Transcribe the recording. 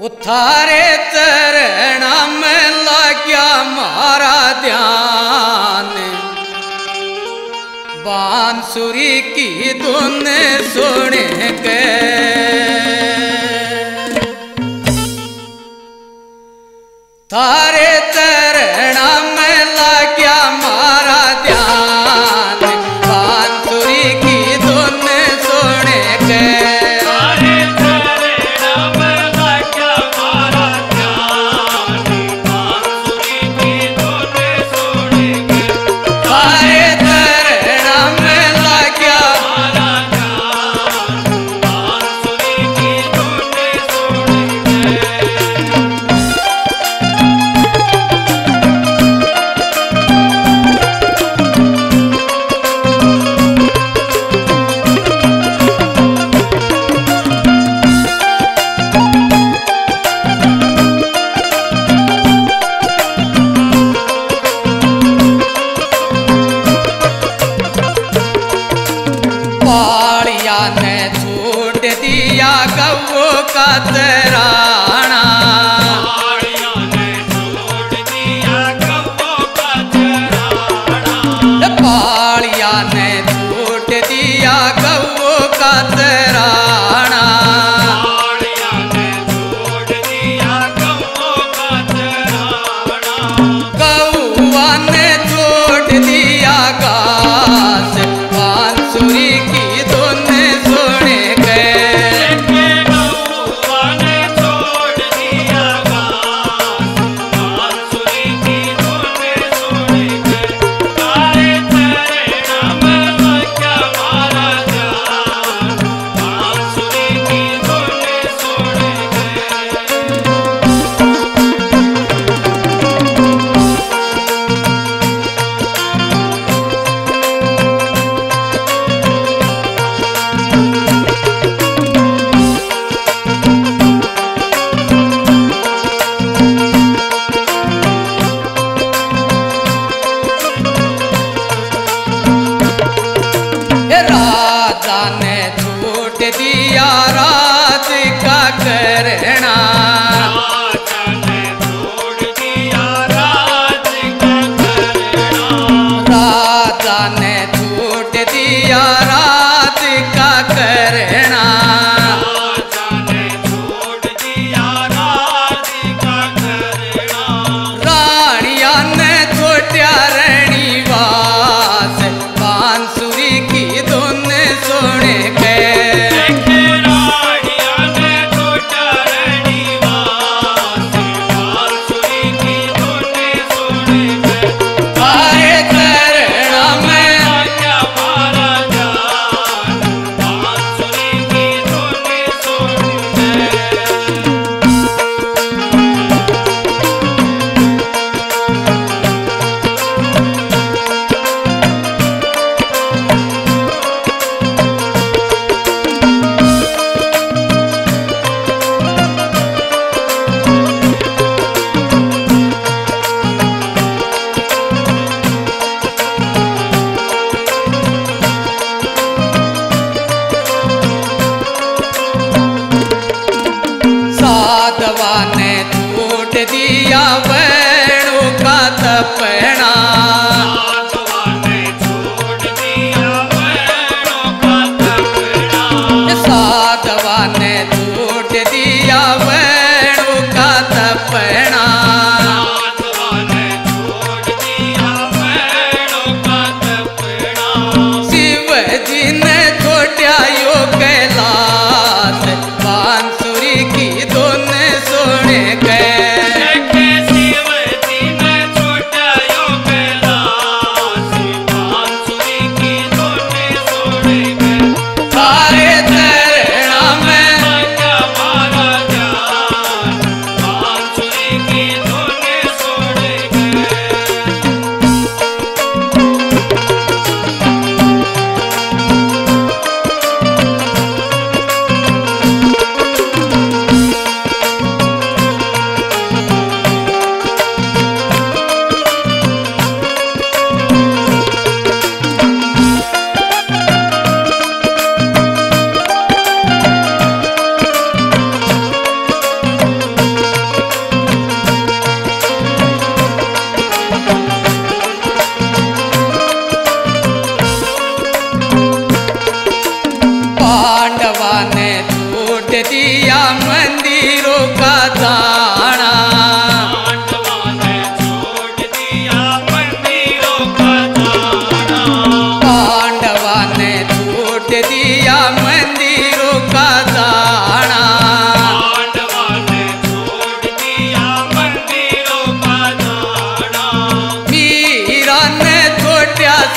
उथारे चरणा में लाग्या मारा ध्यान। बांसुरी की धुन सुने के का तेरा माधवा ने टूट दिया बैणों का तपहर